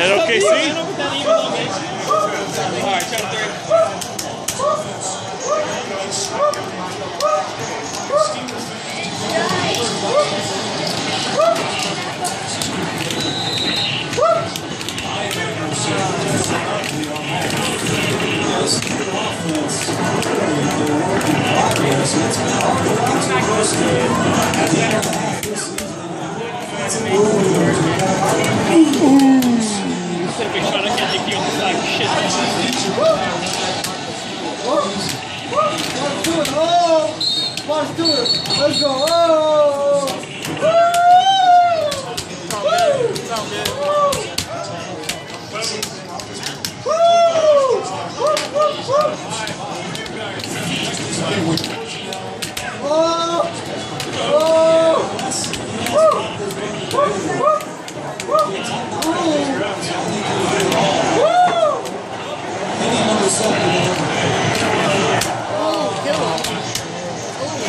And OKC? Alright, count three. Instead Let's do it. Let's go. Oh!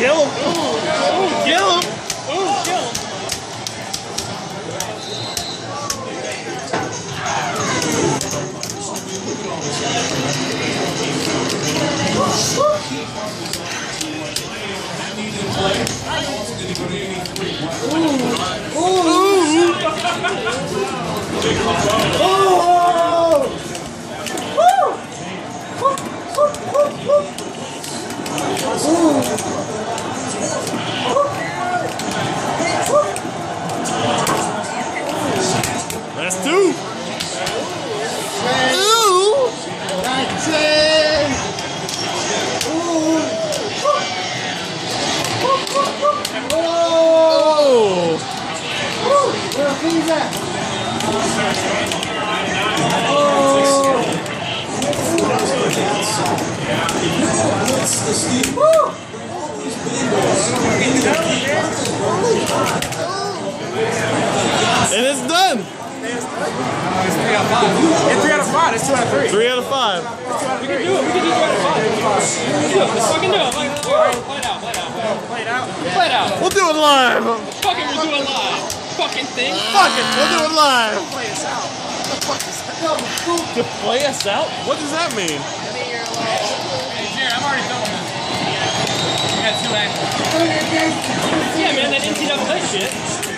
Kill him. Ooh, kill him. Ooh, kill him. That's Oh. And it's done. It's three out of five. It's three out of five. It's two out of three. Three out of five. We can do it. We can do it right five. We can do it. Let's fucking do it. Play it out. Play it out. Play it out. Play it out. We'll do it live. Fucking, we'll do it live. Fucking thing. Fuck it. We'll do it live. Play us out. What the fuck is that? To play us out? What does that mean? Jared, I'm already filming this. I got two actors. Yeah, man, that NCAA shit.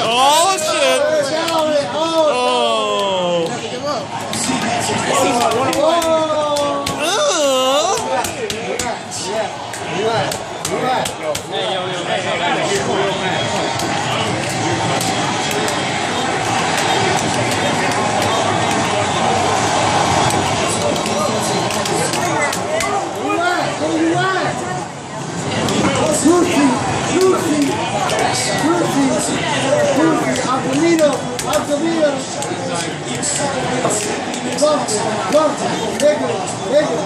Oh shit! Oh! oh. oh. Norte, norte, negro, negro.